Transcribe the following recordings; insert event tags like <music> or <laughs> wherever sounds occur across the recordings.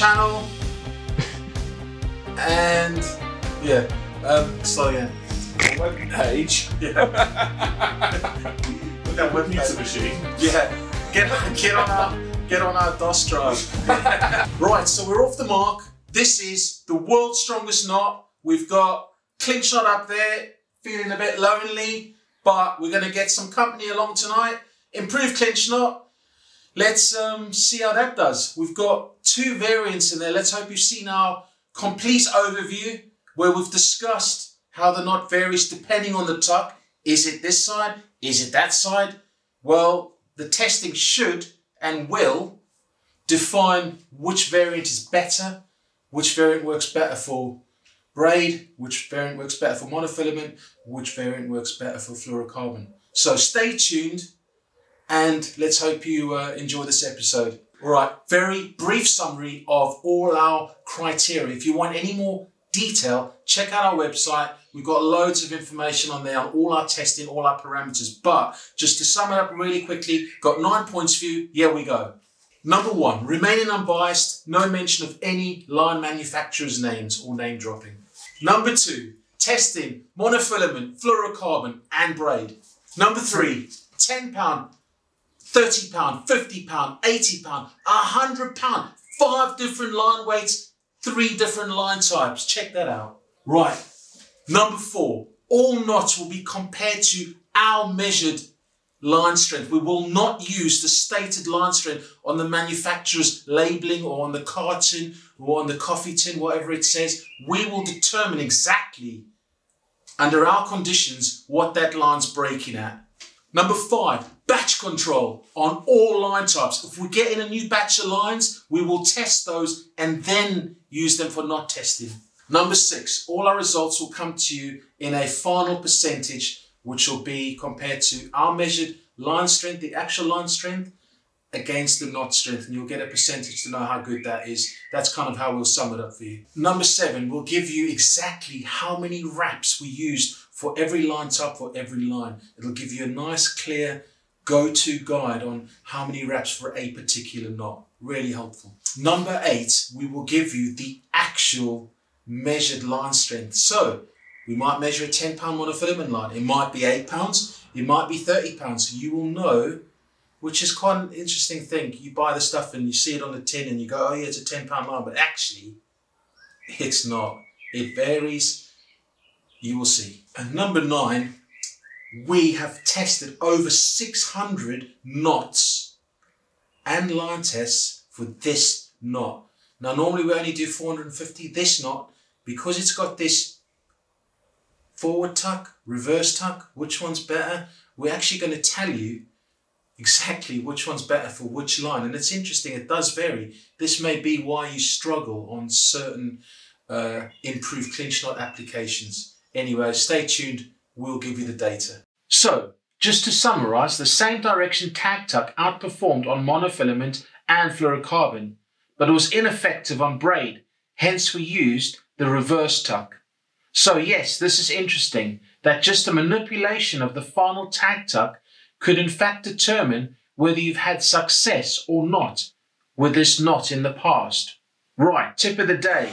channel, <laughs> and yeah. Um, so yeah. web page. Yeah. Look at web pizza machine. Yeah, get get on our get on our DOS drive. <laughs> right, so we're off the mark. This is the world's strongest knot. We've got clinch knot up there, feeling a bit lonely, but we're gonna get some company along tonight. Improved clinch knot. Let's um, see how that does. We've got two variants in there. Let's hope you've seen our complete overview where we've discussed how the knot varies depending on the tuck. Is it this side? Is it that side? Well, the testing should and will define which variant is better, which variant works better for braid, which variant works better for monofilament, which variant works better for fluorocarbon. So stay tuned and let's hope you uh, enjoy this episode. All right, very brief summary of all our criteria. If you want any more detail, check out our website. We've got loads of information on there on all our testing, all our parameters. But just to sum it up really quickly, got nine points for you. Here we go. Number one, remaining unbiased, no mention of any line manufacturer's names or name dropping. Number two, testing monofilament, fluorocarbon, and braid. Number three, 10 pound, 30 pound, 50 pound, 80 pound, 100 pound, five different line weights, three different line types. Check that out. Right. Number four, all knots will be compared to our measured line strength. We will not use the stated line strength on the manufacturer's labeling or on the carton or on the coffee tin, whatever it says. We will determine exactly under our conditions what that line's breaking at. Number five, batch control on all line types. If we get in a new batch of lines, we will test those and then use them for knot testing. Number six, all our results will come to you in a final percentage, which will be compared to our measured line strength, the actual line strength, against the knot strength, and you'll get a percentage to know how good that is. That's kind of how we'll sum it up for you. Number seven, we'll give you exactly how many wraps we used for every line type for every line. It'll give you a nice, clear, go-to guide on how many wraps for a particular knot. Really helpful. Number eight, we will give you the actual measured line strength. So we might measure a 10 pound monofilament line. It might be eight pounds, it might be 30 pounds. You will know, which is quite an interesting thing. You buy the stuff and you see it on the tin and you go, oh yeah, it's a 10 pound line, but actually it's not. It varies. You will see. And number nine, we have tested over 600 knots and line tests for this knot. Now, normally we only do 450. This knot, because it's got this forward tuck, reverse tuck, which one's better, we're actually going to tell you exactly which one's better for which line. And it's interesting, it does vary. This may be why you struggle on certain uh, improved clinch knot applications. Anyway, stay tuned, we'll give you the data. So, just to summarize, the same direction tag tuck outperformed on monofilament and fluorocarbon, but it was ineffective on braid, hence we used the reverse tuck. So yes, this is interesting that just a manipulation of the final tag tuck could in fact determine whether you've had success or not with this knot in the past. Right, tip of the day.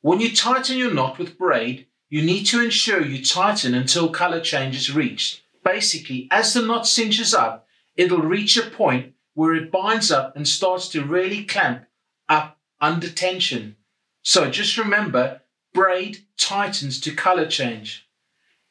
When you tighten your knot with braid, you need to ensure you tighten until color change is reached. Basically, as the knot cinches up, it'll reach a point where it binds up and starts to really clamp up under tension. So just remember, braid tightens to color change.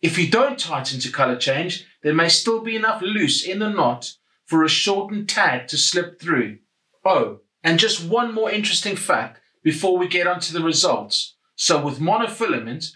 If you don't tighten to color change, there may still be enough loose in the knot for a shortened tag to slip through. Oh, and just one more interesting fact before we get onto the results. So with monofilament,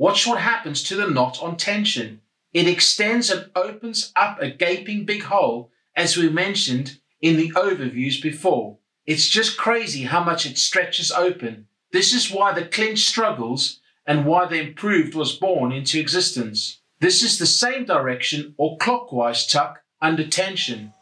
watch what happens to the knot on tension. It extends and opens up a gaping big hole, as we mentioned in the overviews before. It's just crazy how much it stretches open. This is why the clinch struggles and why the improved was born into existence. This is the same direction or clockwise tuck under tension.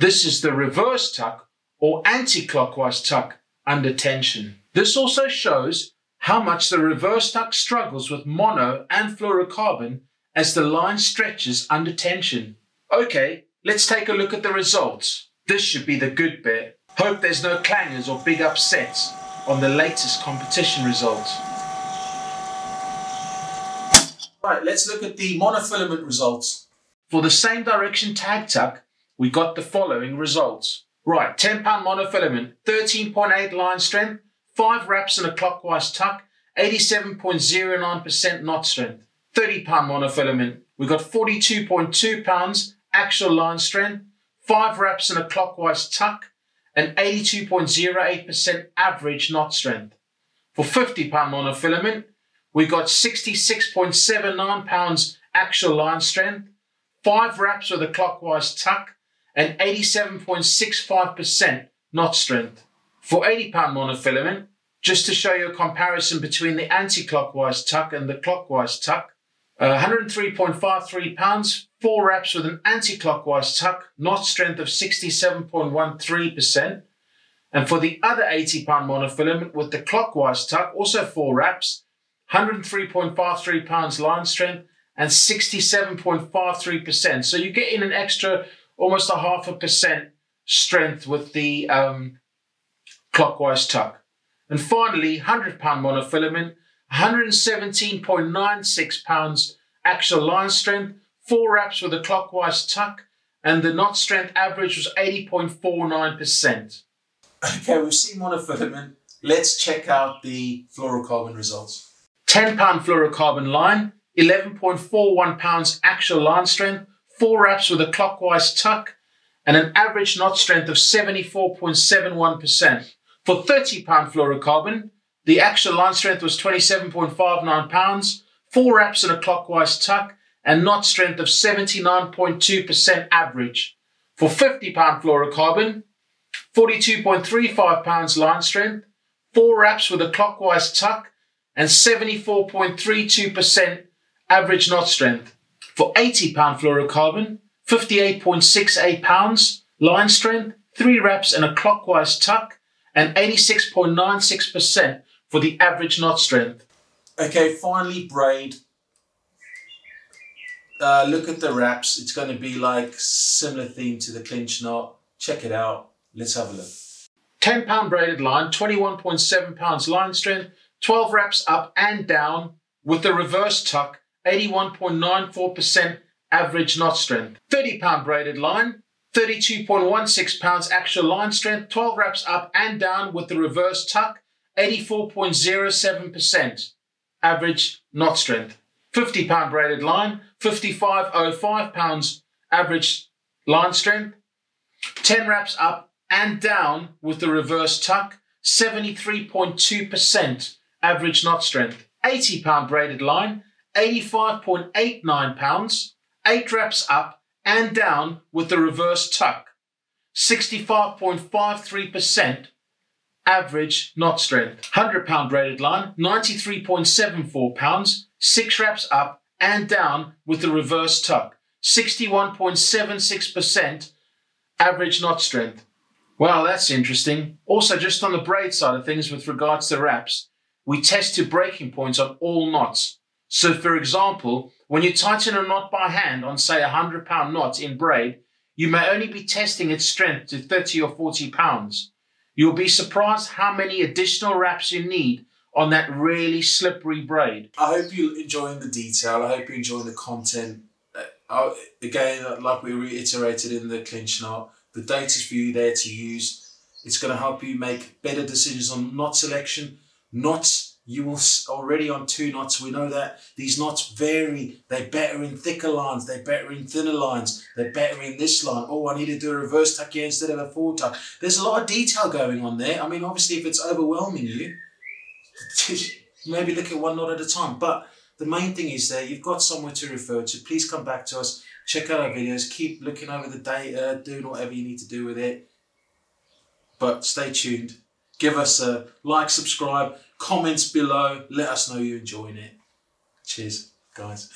This is the reverse tuck or anti-clockwise tuck under tension. This also shows how much the reverse tuck struggles with mono and fluorocarbon as the line stretches under tension. Okay, let's take a look at the results. This should be the good bit. Hope there's no clangers or big upsets on the latest competition results. Right, let's look at the monofilament results. For the same direction tag tuck, we got the following results. Right, 10 pound monofilament, 13.8 line strength, 5 wraps and a clockwise tuck, 87.09% knot strength. 30 pound monofilament, we've got 42.2 pounds actual line strength, 5 wraps and a clockwise tuck, and 82.08% average knot strength. For 50 pound monofilament, we've got 66.79 pounds actual line strength, 5 wraps with a clockwise tuck, and 87.65% knot strength. For 80 pound monofilament, just to show you a comparison between the anti-clockwise tuck and the clockwise tuck, uh, 103.53 pounds, 4 wraps with an anti-clockwise tuck, knot strength of 67.13%. And for the other 80 pound monofilament with the clockwise tuck, also 4 wraps, 103.53 pounds line strength, and 67.53%. So you get in an extra almost a half a percent strength with the um, clockwise tuck. And finally, 100 pound monofilament, 117.96 pounds actual line strength, four wraps with a clockwise tuck, and the knot strength average was 80.49%. Okay, we've seen monofilament. Let's check out the fluorocarbon results. 10 pound fluorocarbon line, 11.41 pounds actual line strength, four wraps with a clockwise tuck, and an average knot strength of 74.71%. For 30 pound fluorocarbon, the actual line strength was 27.59 pounds, four wraps and a clockwise tuck, and knot strength of 79.2% average. For 50 pound fluorocarbon, 42.35 pounds line strength, four wraps with a clockwise tuck, and 74.32% average knot strength. For 80 pound fluorocarbon, 58.68 pounds line strength, three wraps and a clockwise tuck, and 86.96% for the average knot strength. Okay, finally braid. Uh, look at the wraps. It's going to be like similar theme to the clinch knot. Check it out. Let's have a look. 10 pound braided line, 21.7 pounds line strength, 12 wraps up and down with the reverse tuck, 81.94% average knot strength. 30 pound braided line, 32.16 pounds actual line strength, 12 wraps up and down with the reverse tuck, 84.07% average knot strength. 50 pound braided line, 55.05 pounds average line strength, 10 wraps up and down with the reverse tuck, 73.2% average knot strength. 80 pound braided line, 85.89 pounds, 8 wraps up and down with the reverse tuck, 65.53% average knot strength. 100 pound braided line, 93.74 pounds, 6 wraps up and down with the reverse tuck, 61.76% average knot strength. Well, that's interesting. Also, just on the braid side of things with regards to wraps, we test to breaking points on all knots. So, for example, when you tighten a knot by hand on, say, a 100 pound knot in braid, you may only be testing its strength to 30 or 40 pounds. You'll be surprised how many additional wraps you need on that really slippery braid. I hope you're enjoying the detail. I hope you're enjoying the content. Uh, again, like we reiterated in the clinch knot, the data's for you there to use. It's going to help you make better decisions on knot selection, knots you will already on two knots. We know that these knots vary. They're better in thicker lines. They're better in thinner lines. They're better in this line. Oh, I need to do a reverse tuck here instead of a forward tuck. There's a lot of detail going on there. I mean, obviously, if it's overwhelming you, <laughs> maybe look at one knot at a time. But the main thing is there, you've got somewhere to refer to. Please come back to us. Check out our videos. Keep looking over the data, doing whatever you need to do with it. But stay tuned. Give us a like, subscribe Comments below. Let us know you're enjoying it. Cheers, guys.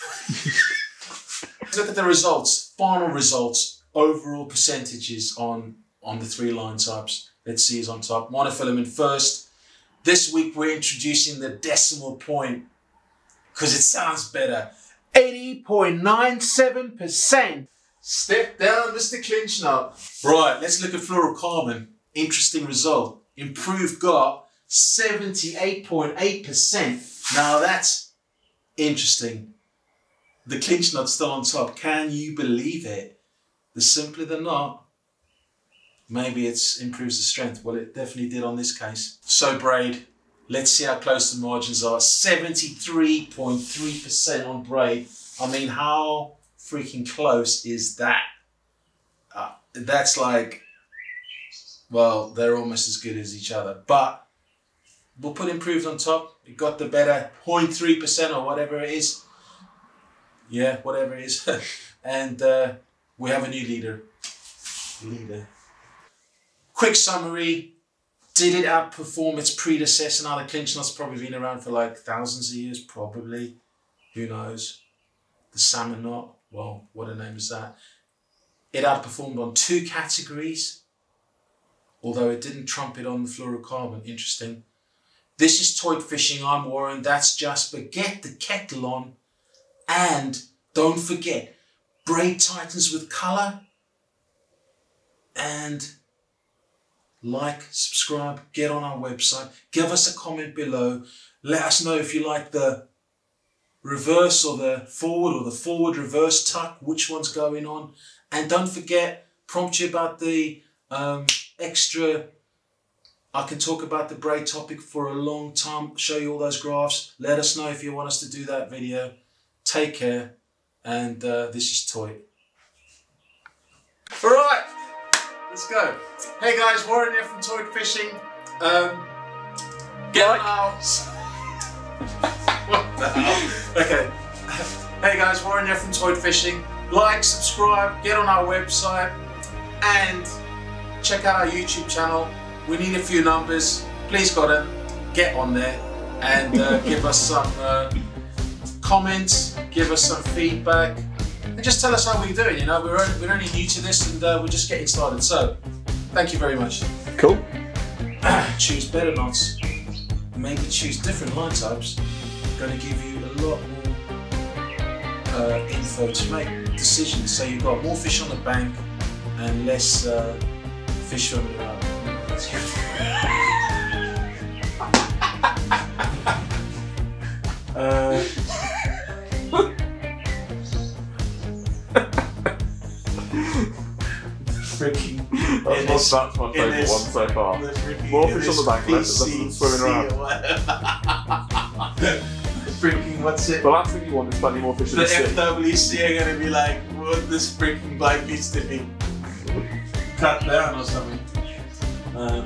<laughs> Look at the results. Final results. Overall percentages on, on the three line types. Let's see is on top. Monofilament first. This week we're introducing the decimal point because it sounds better. 80.97%. Step down, Mr. Clinch Knot. Right, let's look at fluorocarbon. Interesting result. Improved got 78.8%. Now that's interesting. The clinch knot's still on top. Can you believe it? The simpler the knot, maybe it improves the strength. Well, it definitely did on this case. So braid, let's see how close the margins are. 73.3% on braid. I mean, how freaking close is that? Uh, that's like, well, they're almost as good as each other. But we'll put improved on top. It got the better 0.3% or whatever it is. Yeah, whatever it is. <laughs> and uh, we have a new leader. Leader. Quick summary. Did it outperform its predecessor? Now the clinch knot's probably been around for like thousands of years, probably. Who knows? The salmon knot. Well, what a name is that? It outperformed on two categories, although it didn't trump it on the fluorocarbon. Interesting. This is toit fishing. I'm Warren. That's Jasper. Get the kettle on. And don't forget, braid tightens with color. And like, subscribe, get on our website, give us a comment below. Let us know if you like the reverse or the forward or the forward reverse tuck, which one's going on. And don't forget, prompt you about the um, extra. I can talk about the braid topic for a long time, show you all those graphs. Let us know if you want us to do that video. Take care, and uh, this is Toit. All right, let's go. Hey guys, Warren here from Toit Fishing. Um, get Like. out. what the hell? Okay. Hey guys, Warren here from Toit Fishing. Like, subscribe, get on our website, and check out our YouTube channel. We need a few numbers. Please, God, get on there and uh, <laughs> give us some uh, comments, give us some feedback, and just tell us how we're doing. You know, we're only, we're only new to this and uh, we're just getting started. So, thank you very much. Cool. <clears throat> choose better knots. Maybe choose different line types. Going to give you a lot more uh, info to make decisions. So you've got more fish on the bank and less uh, fish on the. Uh, <laughs> <laughs> freaking That's, this- that's my favourite one so far. the More fish on the bank, less of them PCC swimming around. <laughs> freaking what's it? The last thing you want is plenty more fish in The the sea. FWC are gonna be like, what this freaking bike needs to be cut down or something. Uh,